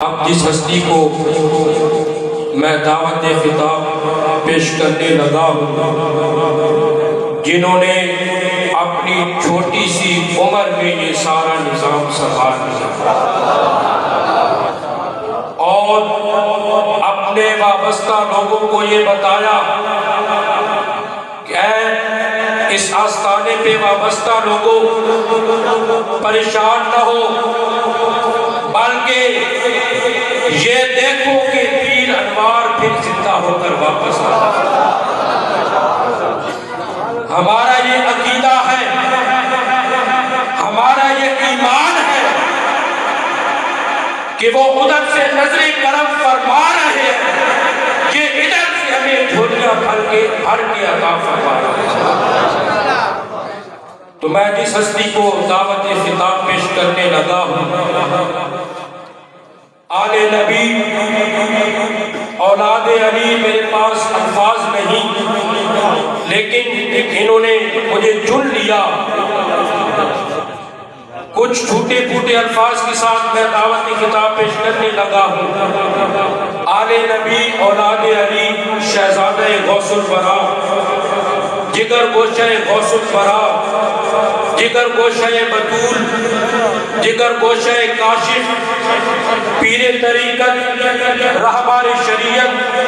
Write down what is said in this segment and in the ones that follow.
اب جس ہستی کو میں دعوت خطاب پیش کرنے لگا ہوں، جنہوں نے اپنی چھوٹی سی عمر میں یہ سارا نظام سنبھال لیا اور اپنے وابستہ لوگوں کو یہ بتایا کہ اے، اس آستانے پہ وابستہ لوگوں، پریشان نہ ہو۔ بلکہ یہ دیکھو کہ پیر انوار پھر زندہ ہو کر واپس آتا ہمارا یہ عقیدہ ہے، ہمارا یہ ایمان ہے کہ وہ ادھر سے نظر کرم فرما رہے ہیں یہ ادھر سے ہمیں جھولیاں بھر کے بھر کے عطا فرما رہے ہیں۔ تو میں جس ہستی کو دعوت خطاب پیش کرنے لگا ہوں آل نبی، اولاد علی میرے پاس الفاظ نہیں، لیکن انہوں نے مجھے چن لیا۔ کچھ چھوٹے پھوٹے الفاظ کے ساتھ میں دعوت کی کتاب پیش کرنے لگا ہوں۔ آل نبی، اولاد علی، شہزادہ غوث البرا جگر گوشہ غوث البرا جگر گوشہ بطول جگر گوشہ کاشف، پیر طریقت رہبار شریعت،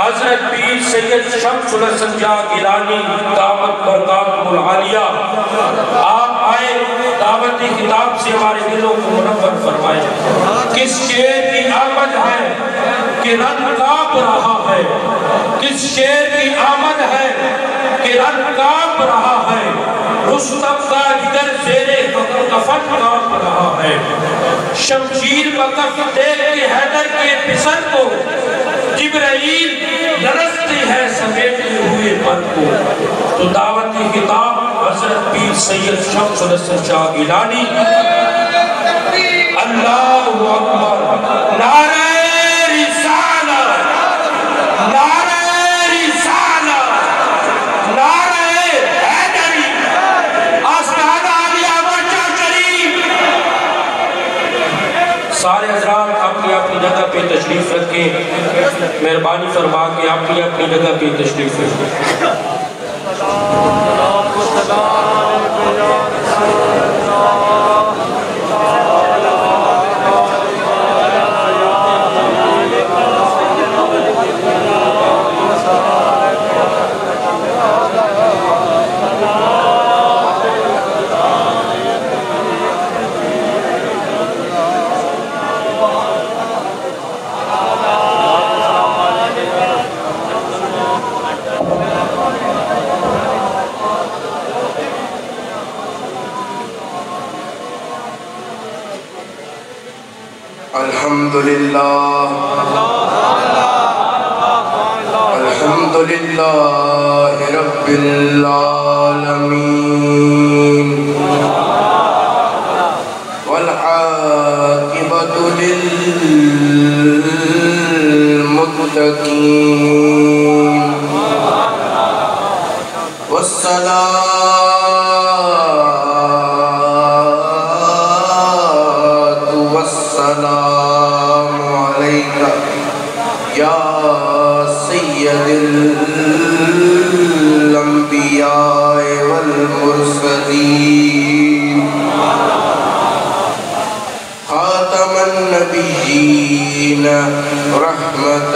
حضرت پیر سید شمس السنجا گلانی دعوت برکات العالیہ۔ آپ آئے دعوتی کتاب سے ہمارے دلوں کو منور فرمائے۔ کس شیر کی آمد ہے کہ رن کاپ رہا ہے؟ کس شیر کی آمد ہے کہ رن کاپ رہا ہے۔ رستم کا جگر زیر کفن کاپ رہا ہے۔ شمشیر وقف دیکھ کے حیدر کے پسر کو جبرائیل لرستی ہے سمیٹے ہوئے پر کو۔ تو دعوتی کتاب حضرت پیر سید شمس رسل شاہ گیلانی۔ اللہ اکبر۔ نعرہ رسالہ نعرہ رسالہ نعرہ حیدری آستانہ علیہ بچہ شریف سارے حضرات اپنی اپنی جگہ پہ تشریف رکھیں مہربانی فرما کے اپنی اپنی جگہ پہ تشریف رکھیں والعاقبة للمتقين. والصلاة والسلام عليك يا سيد الأنبياء والمرسلين.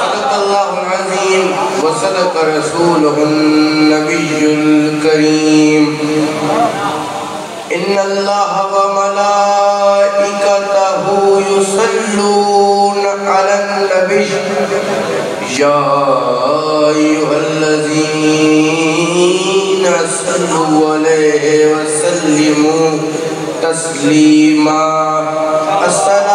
صدق الله العظيم وصدق رسوله النبي الكريم. إن الله وملائكته يصلون على النبي يا أيها الذين صلوا عليه وسلموا تسليما. السلام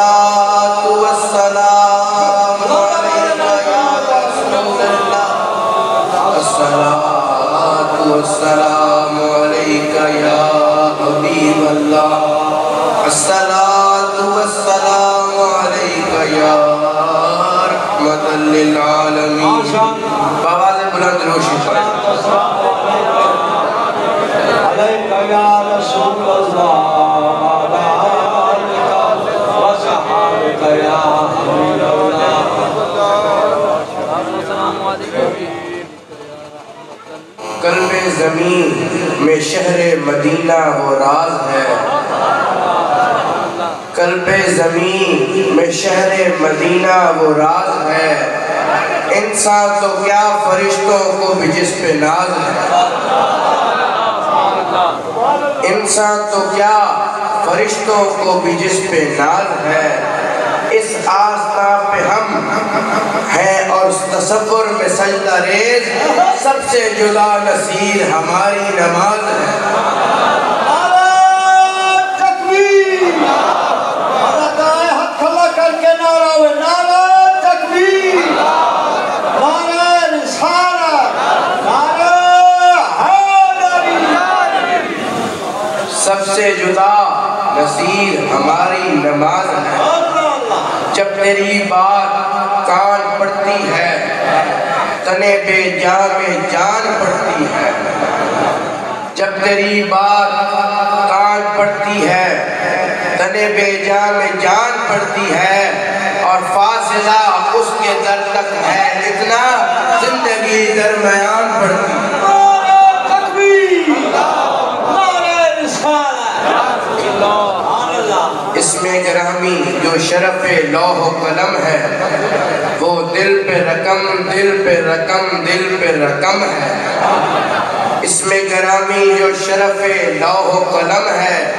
قلب زمین میں شہر مدینہ وہ راز ہے۔ قلب زمین میں شہر مدینہ وہ راز ہے۔ انسان تو کیا فرشتوں کو بھی جس پہ ناز ہے۔ انسان تو کیا فرشتوں کو بھی جس پہ ناز ہے۔ اس آستہ پہ ہم ہیں اور تصور میں سجدہ ریز سب سے جدا نصیر ہماری نماز ہے۔ نعرہ تکبیر۔ نعرہ دائیں ہاتھ کھلا کر کے نعرہ ہوئے۔ نعرہ تکبیر۔ نعرہ رسالت نعرہ حیدری سب سے جدا نصیر ہماری نماز ہے۔ جب تیری بات کان پڑتی ہے تنے بے جان میں جان پڑتی ہے۔ جب تیری بات کان پڑتی ہے تنے بے جان میں جان پڑتی ہے اور فاصلہ اس کے در تک ہے اتنا زندگی درمیان پڑتی ہے۔ اس میں گرامی جو شرف لوح و قلم ہے وہ دل پہ رقم، دل پہ رقم، دل پہ رقم ہے۔ اس میں گرامی جو شرف لوح و قلم ہے،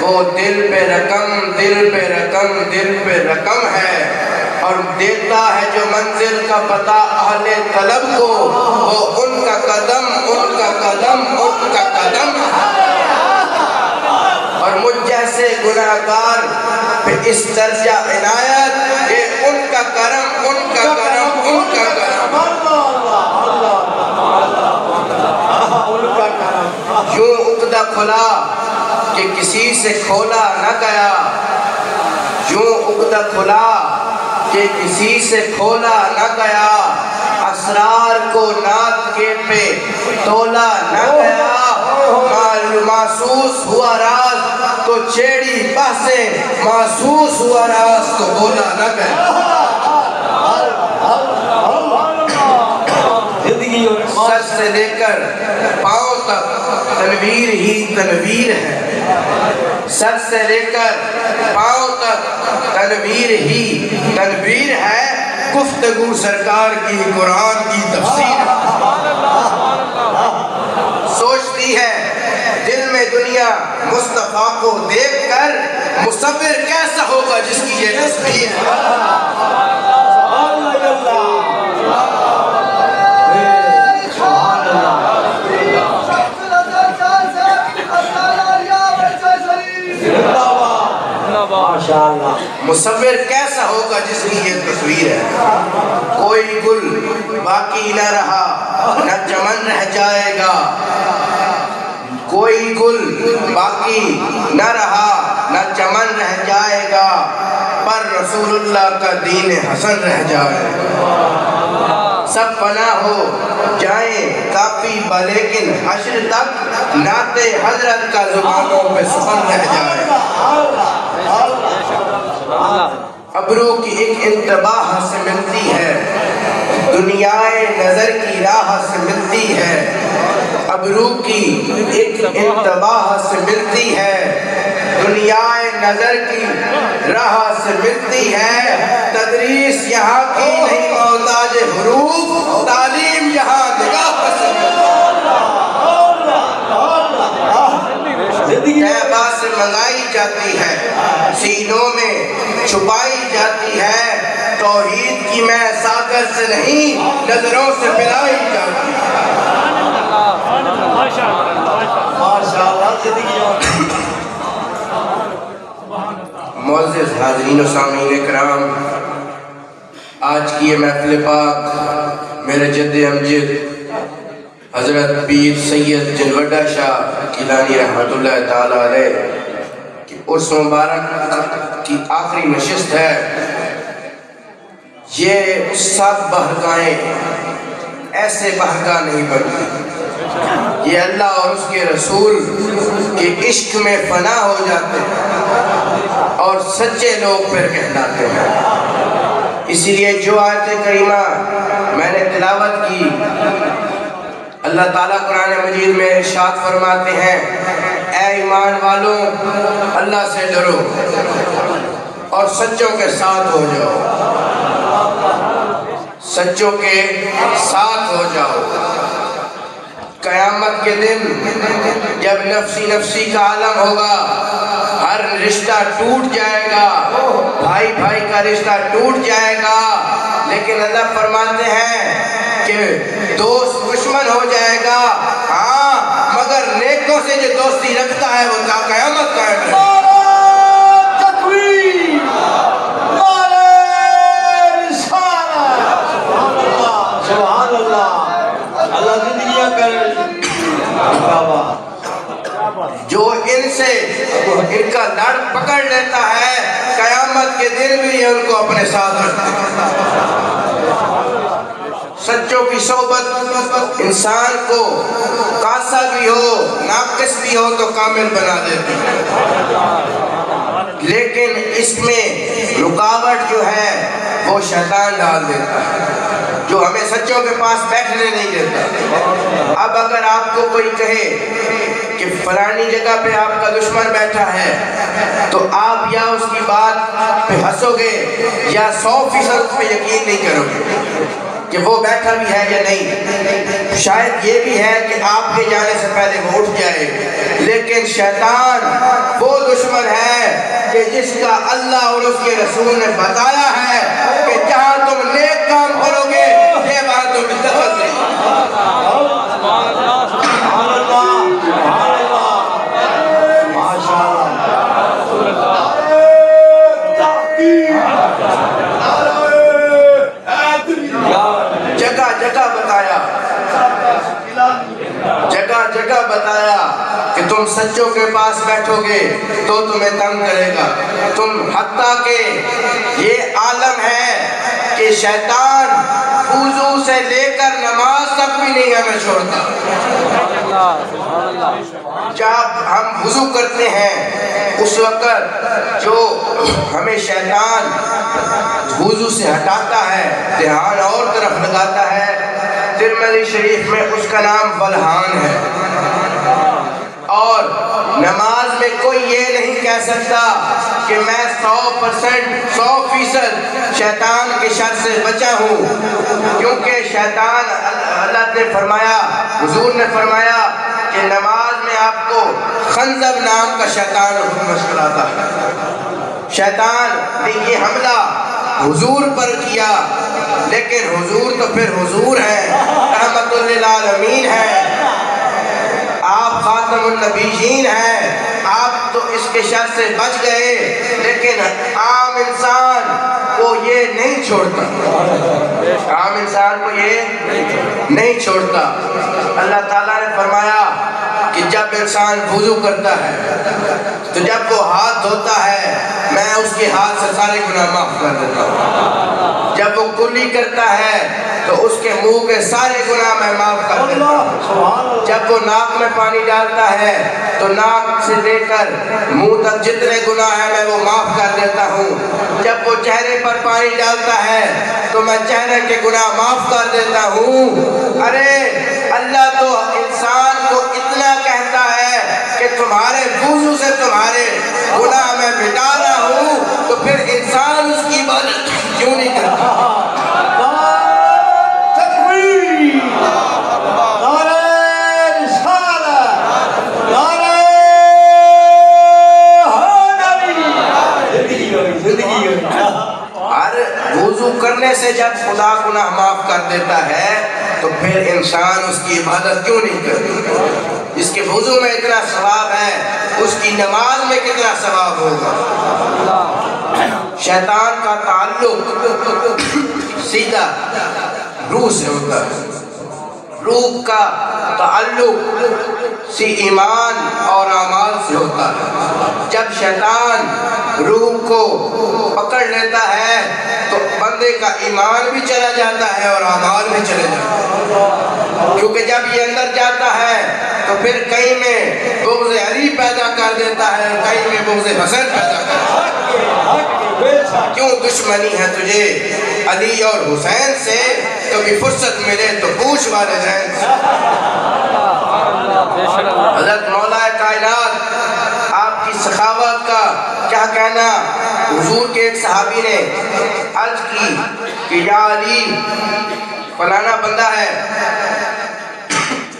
وہ دل پہ رقم، دل پہ رقم، دل پہ رقم ہے۔ اور دیتا ہے جو منزل کا پتہ اہل طلب کو، وہ ان کا قدم، ان کا قدم، ان کا قدم اور مجھ جیسے گناہگار پہ اس درجہ عنایت یہ ان کا کرم ان کا کرم ان کا کرم اللہ اللہ اللہ ان کا کرم یوں عقدہ کھلا کہ کسی سے کھولا نہ گیا یوں عقدہ کھلا کہ کسی سے کھولا نہ گیا، اسرار کو نات کے پہ تولا نہ گیا محسوس ہوا راز تو چھیڑی بحثیں محسوس ہوا راز تو بولا نہ گیا۔ زندگی اور سر سے لے کر پاؤں تک تنویر ہی تنویر ہے۔ سر سے لے کر پاؤں تک تنویر ہی تنویر ہے۔ گفتگو سرکار کی، قرآن کی تفسیر۔ سوچتی ہے، دل میں دنیا مصطفیٰ کو دیکھ کر مصور کیسا ہوگا جس کی یہ تصویر ہے۔ مصور کیسا ہوگا جس کی یہ تصویر ہے؟ کوئی گل باقی نہ رہا، نہ چمن رہ جائے گا۔ کوئی گل باقی نہ رہا، نہ چمن رہ جائے گا۔ پر رسول اللہ کا دین حسن رہ جائے۔ سب فنا ہو جائیں کافی لیکن حشر تک نعت حضرت کا زبانوں پہ سخن رہ جائے۔ ابرو کی ایک انتباہ سے ملتی ہے۔ دنیائے نظر کی راہ سے ملتی ہے۔ ابرو کی ایک انتباہ سے ملتی ہے۔ دنیائے نظر کی راہ سے ملتی ہے۔ تدریس یہاں کی نہیں محتاج حروف تعلیم یہاں نگاہ سے طیبہ سے منگائی جاتی ہے۔ سینوں میں چھپائی ہے کی میں ساگر سے نہیں، نظروں سے پلائی جاتی معزز حاضرین و سامعین کرام، آج کی یہ محفل پاک میرے جد امجد، حضرت پیر سید جلوڈا شاہ کیلانی رحمت اللہ تعالی علیہ کی عرص مبارک کی آخری نشست ہے۔ یہ سب بہرگاہیں ایسے بہرگاہ نہیں بنتی۔ یہ اللہ اور اس کے رسول کے عشق میں فنا ہو جاتے ہیں اور سچے لوگ پھر کہلاتے ہیں۔ اسی لیے جو آیت کریمہ میں نے تلاوت کی، اللہ تعالیٰ قرآن مجید میں ارشاد فرماتے ہیں، اے ایمان والوں اللہ سے ڈرو اور سچوں کے ساتھ ہو جاؤ۔ سچوں کے ساتھ ہو جاؤ۔ قیامت کے دن جب نفسی نفسی کا عالم ہوگا، ہر رشتہ ٹوٹ جائے گا۔ بھائی بھائی کا رشتہ ٹوٹ جائے گا۔ لیکن اللہ فرماتے ہیں کہ دوست دشمن ہو جائے گا۔ ہاں مگر نیکوں سے جو دوستی رکھتا ہے، وہ قیامت قائم ہے۔ سے ان کا لڑ پکڑ لیتا ہے۔ قیامت کے دن بھی یہ ان کو اپنے ساتھ رکھتے ہیں سچوں کی صحبت، انسان کو کاسا بھی ہو، ناقص بھی ہو تو کامل بنا دیتی ہے۔ لیکن اس میں رکاوٹ جو ہے، وہ شیطان ڈال دیتا ہے۔ جو ہمیں سچوں کے پاس بیٹھنے نہیں دیتا۔ اب اگر آپ کو کوئی کہے کہ فلانی جگہ پہ آپ کا دشمن بیٹھا ہے، تو آپ یا اس کی بات پہ ہنسو گے یا سو فیصد اس پہ یقین نہیں کرو گے کہ وہ بیٹھا بھی ہے یا نہیں۔ شاید یہ بھی ہے کہ آپ کے جانے سے پہلے وہ اٹھ جائے، لیکن شیطان وہ دشمن ہے کہ جس کا اللہ اور اس کے رسول نے بتایا ہے کہ جہاں تم نیک کام کرو گے یہ بات تم دخل نہیں سبحان اللہ سبحان اللہ ماشاء اللہ جگہ جگہ بتایا جگہ جگہ بتایا کہ تم سچوں کے پاس بیٹھو گے تو تمہیں تنگ کرے گا۔ تم حتیٰ کہ یہ عالم ہے کہ شیطان وضو سے لے کر نماز تک بھی نہیں ہمیں چھوڑتا۔ جب ہم وضو کرتے ہیں، اس وقت جو ہمیں شیطان وضو سے ہٹاتا ہے، دھیان اور طرف لگاتا ہے، ترمذی شریف میں اس کا نام بلحان ہے۔ اور نماز میں کوئی یہ نہیں کہہ سکتا کہ میں سو پرسنٹ، سو فیصد شیطان کے شر سے بچا ہوں۔ کیونکہ شیطان اللہ نے فرمایا، حضور نے فرمایا کہ نماز میں آپ کو خنزب نام کا شیطان مشکل آتا ہے۔ شیطان نے یہ حملہ حضور پر کیا، لیکن حضور تو پھر حضور ہے رحمت للعالمین ہے آپ خاتم النبیین ہیں۔ آپ تو اس کے شر سے بچ گئے، لیکن عام انسان کو یہ نہیں چھوڑتا۔ عام انسان کو یہ نہیں چھوڑتا۔ اللہ تعالیٰ نے فرمایا جب انسان وضو کرتا ہے تو جب وہ ہاتھ دھوتا ہے میں اس کے ہاتھ سے سارے گناہ معاف کر دیتا ہوں۔ جب وہ کلی کرتا ہے تو اس کے منہ کے سارے گناہ میں معاف کر دیتا ہوں۔ جب وہ ناک میں پانی ڈالتا ہے تو ناک سے لے کر منہ تک جتنے گناہ ہیں میں وہ معاف کر دیتا ہوں۔ جب وہ چہرے پر پانی ڈالتا ہے تو میں چہرے کے گناہ معاف کر دیتا ہوں۔ ارے اللہ تو تمہارے وضو سے تمہارے گناہ میں مٹا رہا ہوں، تو پھر انسان اس کی عبادت کیوں نہیں کرتا؟ ہر کرنے سے جب خدا گناہ معاف کر دیتا ہے، تو پھر انسان اس کی عبادت کیوں نہیں کرتا؟ جس کے وضو میں اتنا ثواب ہے، اس کی نماز میں کتنا ثواب ہوگا؟ شیطان کا تعلق سیدھا روح سے ہوتا ہے۔ روح کا تعلق سی ایمان اور اعمال سے ہوتا ہے۔ جب شیطان روح کو پکڑ لیتا ہے بندے کا ایمان بھی چلا جاتا ہے اور اعمال بھی چلے جاتا ہے۔ کیونکہ جب یہ اندر جاتا ہے تو پھر کہیں میں بغض علی پیدا کر دیتا ہے، کہیں میں بغض حسن پیدا کر دیتا ہے۔ کیوں دشمنی ہے تجھے؟ علی اور حسین سے کبھی فرصت ملے تو پوچھ والدین سے۔ حضرت مولا کائنات، آپ کی سخاوت کا کیا کہنا؟ حضور کے ایک صحابی نے عرض کی کہ یا علی فلانا بندہ ہے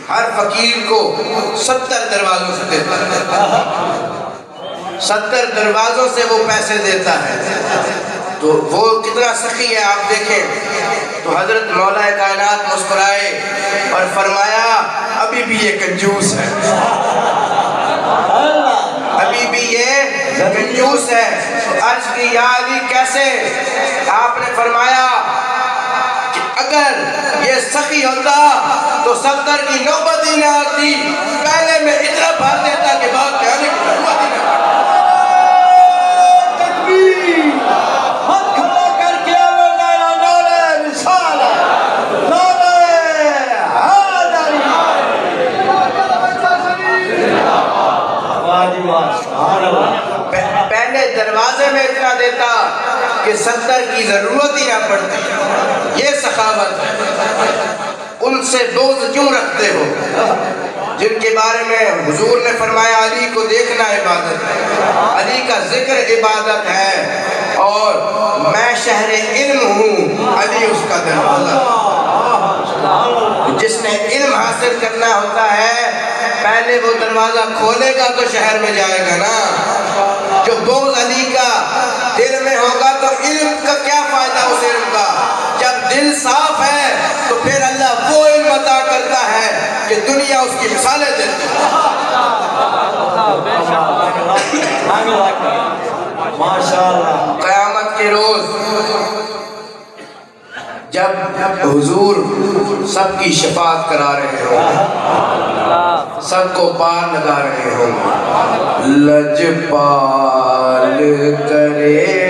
ہر فقیر کو ستر دروازوں سے دیتا ہے۔ ستر دروازوں سے وہ پیسے دیتا ہے۔ تو وہ کتنا سخی ہے آپ دیکھیں۔ تو حضرت مولا کائنات مسکرائے اور فرمایا ابھی بھی یہ کنجوس ہے۔ ابھی بھی یہ کنجوس ہے عرض کی یا علی کیسے آپ نے فرمایا کہ اگر یہ سخی ہوتا تو ستر کی نوبت ہی نہ آتی پہلے میں اتنا بھر دیتا کہ بہت کہنے کی نوبت ہی نہ آتی ہاتھ کھڑا کر کے آوے نانا نالے مثال نالے حیدری واہ جی واہ سبحان اللہ پہ- پہلے دروازے میں اتنا دیتا کہ ستر کی ضرورت ہی نہ پڑتی۔ یہ سخاوت ہے۔ ان سے بغض کیوں رکھتے ہو؟ جن کے بارے میں حضور نے فرمایا، علی کو دیکھنا عبادت ہے۔ علی کا ذکر عبادت ہے۔ اور میں شہر علم ہوں، علی اس کا دروازہ۔ جس نے علم حاصل کرنا ہوتا ہے، پہلے وہ دروازہ کھولے گا تو شہر میں جائے گا نا۔ جو بغض علی کا دل میں ہوگا تو دل صاف ہے، تو پھر اللہ وہ علم عطا کرتا ہے کہ دنیا اس کی مثالیں دیتی ہے ماشاء اللہ قیامت کے روز جب حضور سب کی شفاعت کرا رہے ہوں، سب کو پار لگا رہے ہوں لجپال کرے۔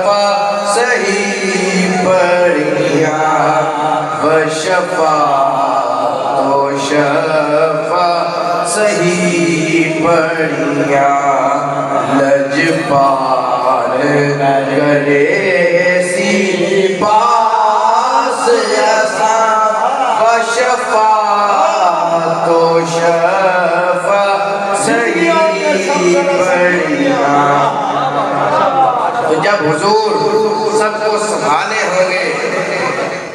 بشفا تو شفا صحیح پڑھیا لجپال کرے سی پاس، ایسا بشفا، تو شفا صحیح پڑھیا۔ تو جب حضور سب کو سنبھالے ہوں گے،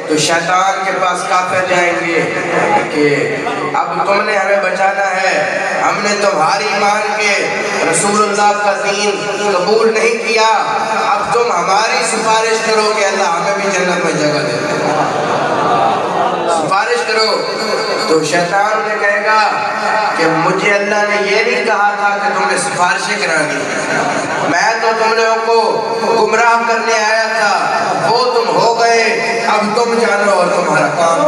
تو شیطان پاس کافر جائیں گے کہ اب تم نے ہمیں بچانا ہے، ہم نے تمہاری مان کے رسول اللہ کا دین قبول نہیں کیا، اب تم ہماری سفارش کرو کہ اللہ ہمیں بھی جنت میں جگہ دے سفارش کرو۔ تو شیطان نے کہے گا کہ مجھے اللہ نے یہ نہیں کہا تھا کہ تم نے سفارشیں کرانی میں تو تو تم لوگوں کو گمراہ کرنے آیا تھا، وہ تم ہو گئے۔ اب تم جانو اور تمہارا کام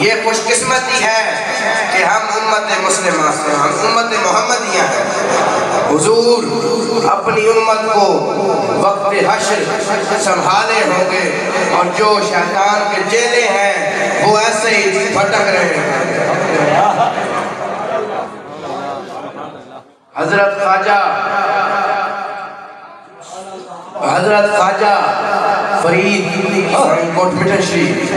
یہ خوش قسمتی ہے کہ ہم امت مسلمہ سے ہم امت محمدیہ ہیں۔ حضور اپنی امت کو وقت حشر سنبھالے ہوں گے اور جو شیطان کے جیلے ہیں، وہ ایسے ہی بھٹک رہے ہیں۔ حضرت خواجہ حضرت خواجہ فرید کوٹ مٹن شریف۔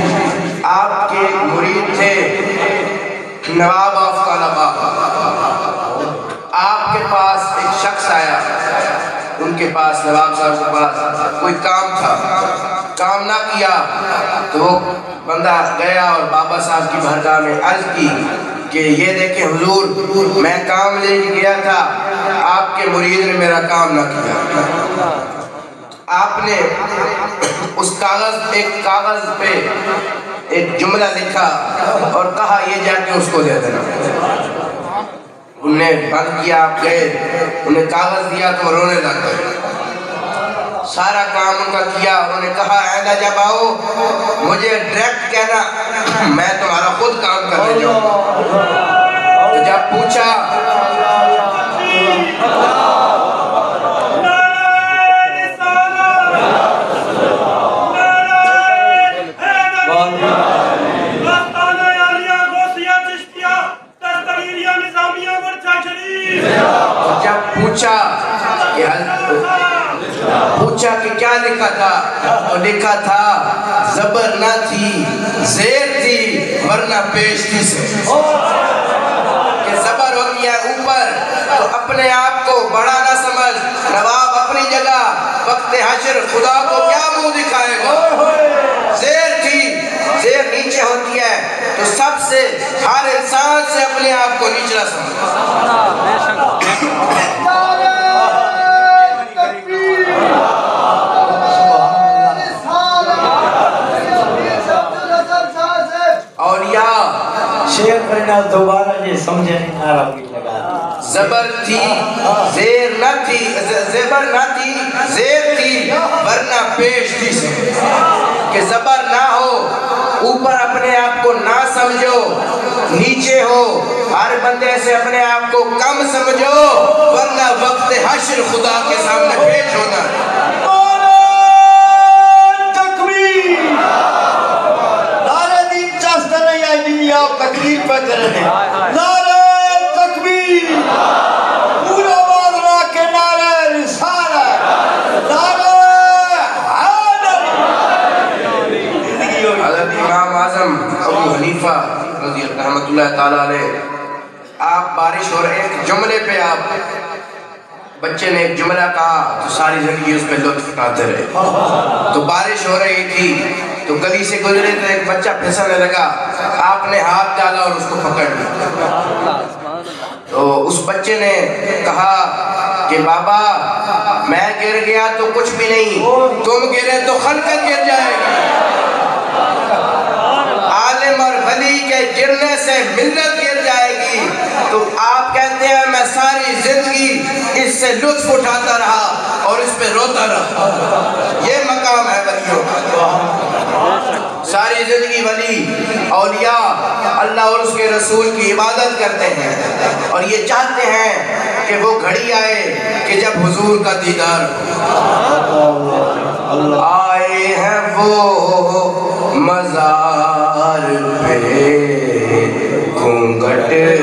آپ کے مرید تھے نواب آف طالبہ آپ کے پاس ایک شخص آیا۔ ان کے پاس نواب صاحب کے پاس کوئی کام تھا۔ کام نہ کیا تو وہ بندہ گیا اور بابا صاحب کی بھرگاہ میں عرض کی کہ یہ دیکھیں حضور، میں کام لے کے گیا تھا۔ آپ کے مرید نے میرا کام نہ کیا۔ آپ نے اس کاغذ ایک کاغذ پہ ایک جملہ لکھا اور کہا یہ جا کے اس کو دے دینا انہیں بند کیا، آپ گئے۔ انہیں کاغذ دیا تو رونے لگ گئے۔ سارا کام ان کا کیا۔ انہوں نے کہا آئندہ جب آؤ، مجھے ڈائریکٹ کہنا، میں تمہارا خود کام کرنے جاؤں۔ جب پوچھا پوچھا کہ ہاں، پوچھا کہ کیا لکھا تھا؟ تو لکھا تھا، زبر نہ تھی، زیر تھی، ورنہ پیش تھی سے کہ زبر ہوتی ہے اوپر، تو اپنے آپ کو بڑا نہ سمجھ۔ نواب اپنی جگہ، وقت حشر خدا کو کیا منہ دکھائے گا؟ زیر تھی نیچے ہوتی ہے تو سب سے ہر انسان سے اپنے آپ کو نیچلا سمجھ اولیاء شیئر کرنا دوبارہ یہ سمجھے نہیں رہا بھی لگا زبر تھی زیر نہ تھی زبر نہ تھی زیر تھی ورنہ پیش تھی۔ کہ زبر نہ ہو اوپر اپنے آپ کو نہ سمجھو، نیچے ہو۔ ہر بندے سے اپنے آپ کو کم سمجھو، ورنہ وقت حشر خدا کے سامنے پیش ہونا۔ ہے تکلیف پہ کرنے۔ نعرہ تکبیر پورا بادلہ کے نعرہ رسالہ نعرہ حیدر حضرت امام اعظم ابو حنیفہ رضی اللہ تعالیٰ علیہ آپ بارش ہو رہے ایک جملے پہ آپ بچے نے ایک جملہ کہا تو ساری زندگی اس پہ لطف اٹھاتے رہے۔ تو بارش ہو رہی تھی تو گلی سے گزرے تو ایک بچہ پھسلنے لگا۔ آپ نے ہاتھ ڈالا اور اس کو پکڑ لیا۔ تو اس بچے نے کہا کہ بابا، میں گر گیا تو کچھ بھی نہیں، تم گرے تو خلقت گر جائے گی۔ عالم اور ولی کے گرنے سے ملت گر جائے گی۔ تو آپ کہتے ہیں میں ساری زندگی اس سے لطف اٹھاتا رہا اور اس پہ روتا رہا۔ یہ مقام ہے ولیوں کا۔ ساری زندگی ولی، اولیاء اللہ اور اس کے رسول کی عبادت کرتے ہیں۔ اور یہ چاہتے ہیں کہ وہ گھڑی آئے کہ جب حضور کا دیدار ہو۔ آئے ہیں وہ مزار۔ Yeah.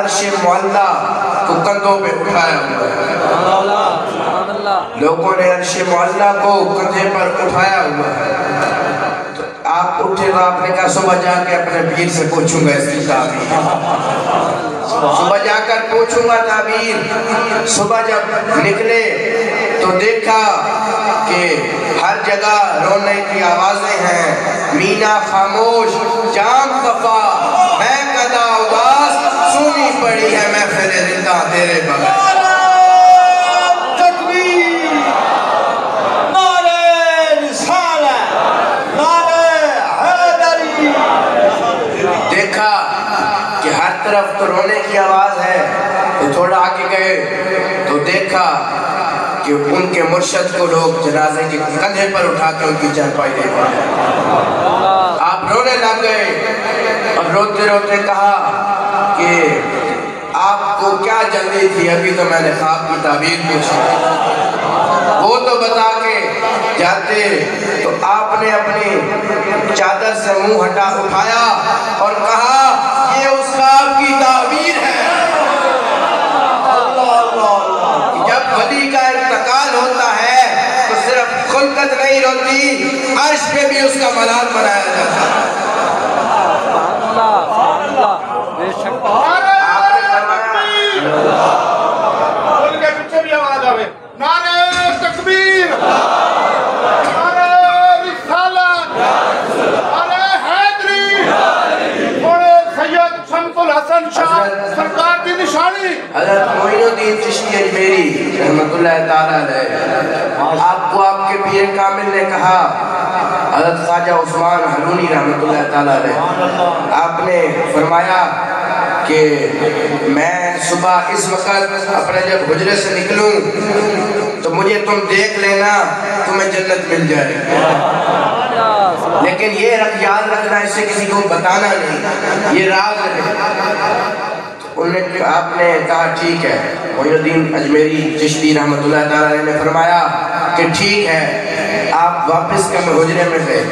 عرش معلہ کو کندھوں پہ اٹھایا ہوا ہے۔ لوگوں نے عرش معلہ کو کندھے پر اٹھایا ہوا ہے۔ تو آپ اٹھے تو آپ نے کہا، صبح جا کے اپنے پیر سے پوچھوں گا اس کی تعبیر۔ صبح جا کر پوچھوں گا تعبیر۔ صبح جب نکلے تو دیکھا کہ ہر جگہ رونے کی آوازیں ہیں۔ مینا خاموش جام خفا سونی پڑی ہے محفل زندہ تیرے بغیر۔ دیکھا کہ ہر طرف تو رونے کی آواز ہے تو تھوڑا آگے گئے تو دیکھا کہ ان کے مرشد کو لوگ جنازے کے کندھے پر اٹھا کے ان کی چرپائی دے پائے آپ رونے لگ گئے اور روتے روتے کہا کہ آپ کو کیا جلدی تھی؟ ابھی تو میں نے خواب کی تعبیر پوچھی۔ وہ تو بتا کے جاتے تو آپ نے اپنی چادر سے منہ ہٹا اٹھایا اور کہا، یہ اس خواب کی تعبیر ہے۔ جب ولی کا انتقال ہوتا ہے تو صرف خلقت نہیں روتی عرش پہ بھی اس کا ملال منایا جاتا ہے آپ نے فرمایا بول کے پیچھے بھی آواز آوے نعرہ تکبیر نعرہ رسالت نعرہ حیدری بڑے سید شمس الحسن شاہ سرکار کی نشانی حضرت معین الدین چشتی اجمیری رحمت اللہ تعالیٰ علیہ آپ کو آپ کے پیر کامل نے کہا حضرت خواجہ عثمان حلونی رحمت اللہ تعالیٰ علیہ آپ نے فرمایا کہ میں صبح اس وقت اپنے جب حجرے سے نکلوں تو مجھے تم دیکھ لینا، تمہیں جنت مل جائے لیکن یہ رکھ، یاد رکھنا، اسے کسی کو بتانا نہیں۔ یہ راز ہے۔ آپ نے کہا، ٹھیک ہے۔ معین الدین اجمیری چشتی رحمت اللہ تعالیٰ علیہ نے فرمایا کہ ٹھیک ہے، آپ واپس کم حجرے میں گئے؟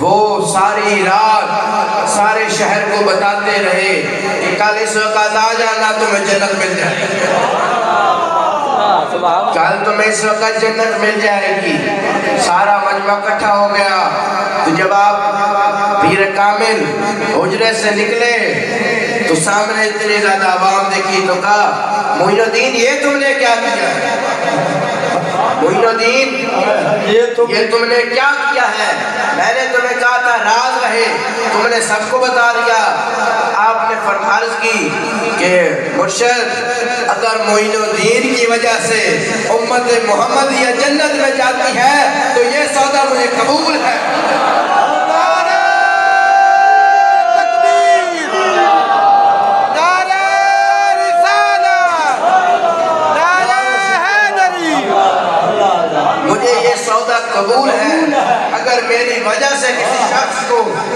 وہ ساری رات سارے شہر کو بتاتے رہے اس وقت آ جانا تمہیں جنت مل جائے کل تمہیں اس وقت جنت مل جائے گی۔ سارا مجمع اکٹھا ہو گیا۔ تو جب آپ پیر کامل حجرے سے نکلے تو سامنے اتنی زیادہ عوام دیکھی تو کہا معین الدین یہ تم نے کیا کیا معین الدین یہ تم نے کیا کیا ہے؟ میں نے تمہیں کہا تھا، راز رہے۔ تم نے سب کو بتا دیا۔ آپ نے فرمارز کی کہ مرشد، اگر معین الدین کی وجہ سے امت محمد یا جنت میں جاتی ہے، تو یہ سودا مجھے قبول ہے۔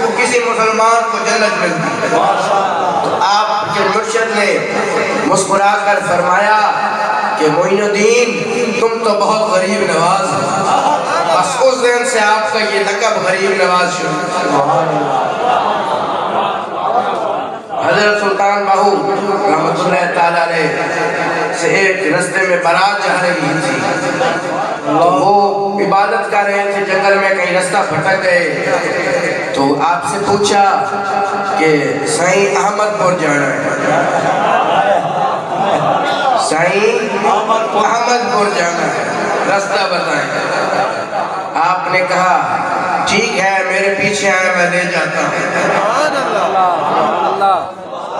کو کسی مسلمان کو جنت ملتی ہے۔ تو آپ کے مرشد نے مسکرا کر فرمایا کہ معین الدین تم تو بہت غریب نواز ہو۔ بس اس دن سے آپ کا یہ لقب غریب نواز شروع۔ حضرت سلطان باہو رحمت اللہ تعالیٰ علیہ سے ایک رستے میں برات جا رہی تھی۔ وہ عبادت کر رہے تھے جنگل میں کہیں رستہ بھٹک گئے۔ تو آپ سے پوچھا کہ سائیں احمد پور جانا ہے۔ سائیں احمد پور جانا ہے۔ رستہ بتائیں۔ آپ نے کہا ٹھیک ہے میرے پیچھے آئے میں لے جاتا ہوں۔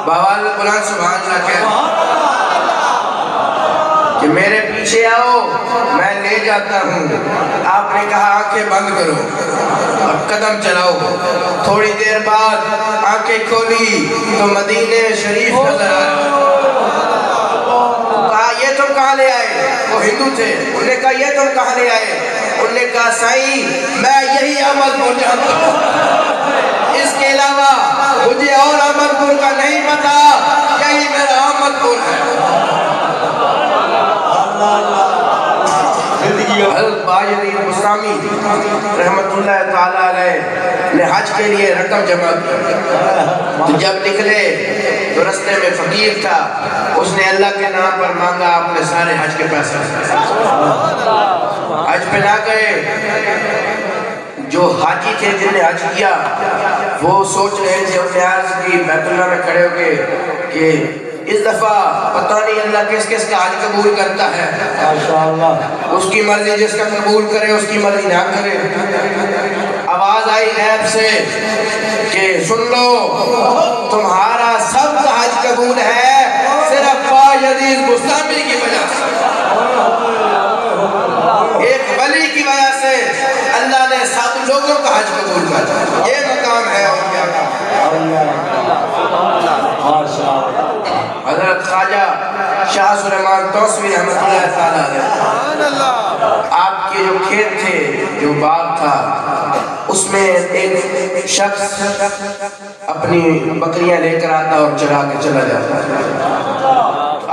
بوال قرآن سبحان اللہ کہہ کہ میرے پیچھے آؤ، میں لے جاتا ہوں۔ آپ نے کہا آنکھیں بند کرو۔ اور قدم چلاؤ۔ تھوڑی دیر بعد آنکھیں کھولی تو مدینہ شریف نظر کہا، یہ تم کہاں لے آئے؟ وہ ہندو تھے۔ انہوں نے کہا، یہ تم کہاں لے آئے؟ انہوں نے کہا سائیں میں یہی احمد پور جانتا ہوں۔ اس کے علاوہ مجھے اور احمد پور کا نہیں پتا، یہی میرا احمد پور ہے۔ حضرت باجری رحمت اللہ تعالیٰ علیہ نے حج کے لیے رقم جمع کی۔ تو جب نکلے تو رستے میں فقیر تھا، اس نے اللہ کے نام پر مانگا آپ نے سارے حج کے پیسے۔ حج پہ نہ گئے۔ جو حاجی تھے جن نے حج کیا، وہ سوچ رہے تھے اپنے کی بیت اللہ میں کھڑے ہو کے کہ اس دفعہ پتہ نہیں اللہ کس کس کا حج قبول کرتا ہے۔ اس کی مرضی جس کا قبول کرے اس کی مرضی نہ کرے۔ آواز آئی غیب سے کہ سن لو تمہارا سب کا حج قبول ہے صرف یزید مستعمل کی وجہ سے۔ ایک ولی کی وجہ سے اللہ نے لوگوں کا حج قبول کر یہ مقام ہے اولیاء کا ماشاءاللہ حضرت خواجہ شاہ سلیمان توسوی رحمت اللہ تعالیٰ علیہ۔ آپ کے جو کھیت تھے جو باغ تھا اس میں ایک شخص اپنی بکریاں لے کر آتا اور چلا کے چلا جاتا۔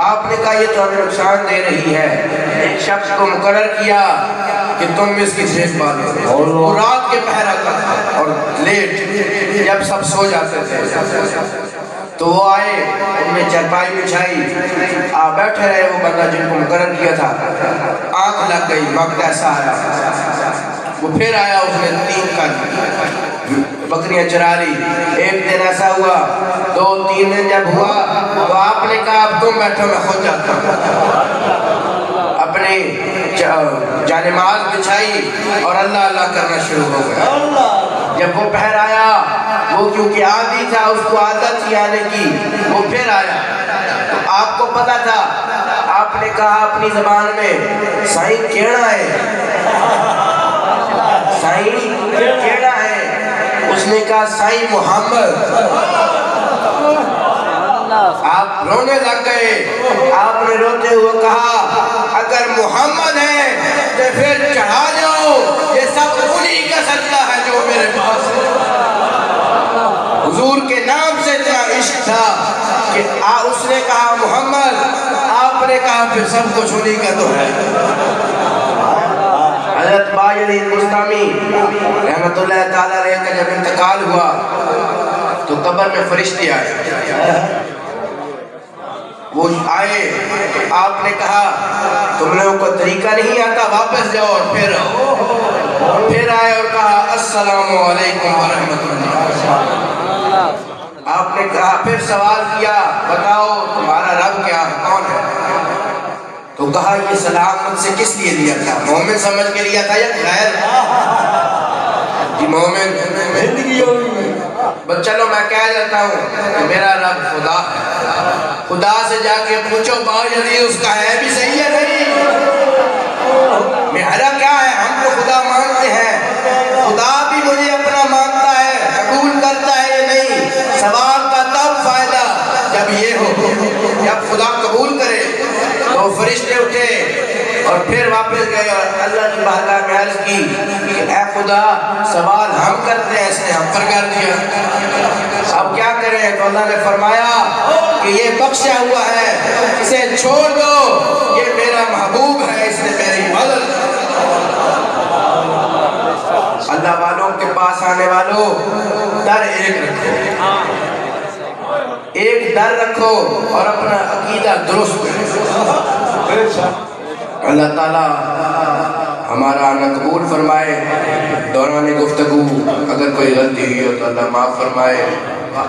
آپ نے کہا یہ تو ہمیں نقصان دے رہی ہے۔ ایک شخص کو مقرر کیا کہ تم اس کی دیکھ بھال وہ رات کے پہرا کرتا اور لیٹ جب سب سو جاتے تھے۔ تو وہ آئے، ان نے چرپائی بچھائی۔ آ بیٹھے رہے، وہ بندہ جن کو مقرر کیا تھا۔ آنکھ لگ گئی، وقت ایسا آیا۔ وہ پھر آیا، اس نے تین کا بکریاں چرا لی۔ ایک دن ایسا ہوا، دو، تین دن جب ہوا، تو آپ نے کہا، اب تم بیٹھو، میں خود جاتا ہوں۔ اپنی جانماز بچھائی اور اللہ اللہ کرنا شروع ہو گیا۔ جب وہ پہر آیا، وہ کیونکہ عادی تھا، اس کو عادت تھی آنے کی، وہ پھر آیا۔ تو آپ کو پتا تھا، آپ نے کہا اپنی زبان میں سائیں کیڑا ہے؟ سائیں کیڑا ہے؟ اس نے کہا سائیں محمد. آپ رونے لگ گئے۔ آپ نے روتے ہوئے کہا، اگر محمد ہے تو پھر چڑھا جاؤ، یہ سب انہی کا صدقہ ہے۔ میرے پاس حضور کے نام سے اتنا عشق تھا کہ اس نے کہا، محمد، آپ نے کہا پھر سب کچھ انہی کا تو ہے۔ حضرت باجری مستامی رحمت اللہ تعالیٰ علیہ کا جب انتقال ہوا، تو قبر میں فرشتے آئے۔ وہ آئے، آپ نے کہا، تم لوگوں کو طریقہ نہیں آتا، واپس جاؤ اور پھر آؤ۔ پھر آئے اور کہا، السلام علیکم ورحمت اللہ آپ نے کہا، پھر سوال کیا، بتاؤ تمہارا رب کیا کون ہے؟ تو کہا، یہ سلام مجھ سے کس لیے لیا تھا؟ مومن سمجھ کے لیا تھا یا غیر؟ جی مومن۔ زندگی ہوئی بس چلو، میں کہہ دیتا ہوں کہ میرا رب خدا ہے۔ خدا سے جا کے پوچھو باؤ جدید اس کا ہے بھی صحیح ہے نہیں؟ میرا کیا ہے؟ یہ ہو جب خدا قبول کرے تو فرشتے اٹھے اور پھر واپس گئے اور اللہ کی بارگاہ میں عرض کی کہ اے خدا، سوال ہم کرتے ہیں، اس نے ہم پر کر دیا۔ اب کیا کریں؟ تو اللہ نے فرمایا کہ یہ بخشا ہوا ہے، اسے چھوڑ دو، یہ میرا محبوب ہے، اس نے میری مدد۔ اللہ والوں کے پاس آنے والوں، در ایک رکھو۔ ایک در رکھو اور اپنا عقیدہ درست کرو۔ اللہ تعالیٰ ہمارا آنا قبول فرمائے۔ دوران گفتگو اگر کوئی غلطی ہوئی ہو تو اللہ معاف فرمائے۔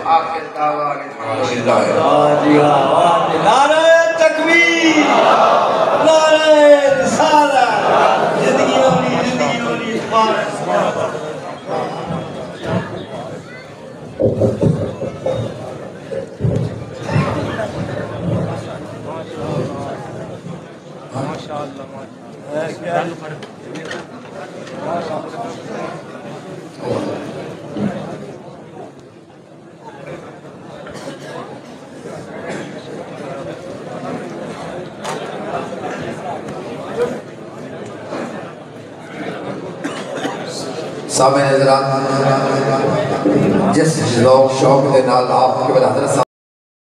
آخر دعوان الحمدللہ۔ نعرہ تکبیر۔ نعرہ رسالت زندگی ہوئی زندگی ہوئی سامنے حضرات جس ذوق شوق دے نال آپ کے بلادر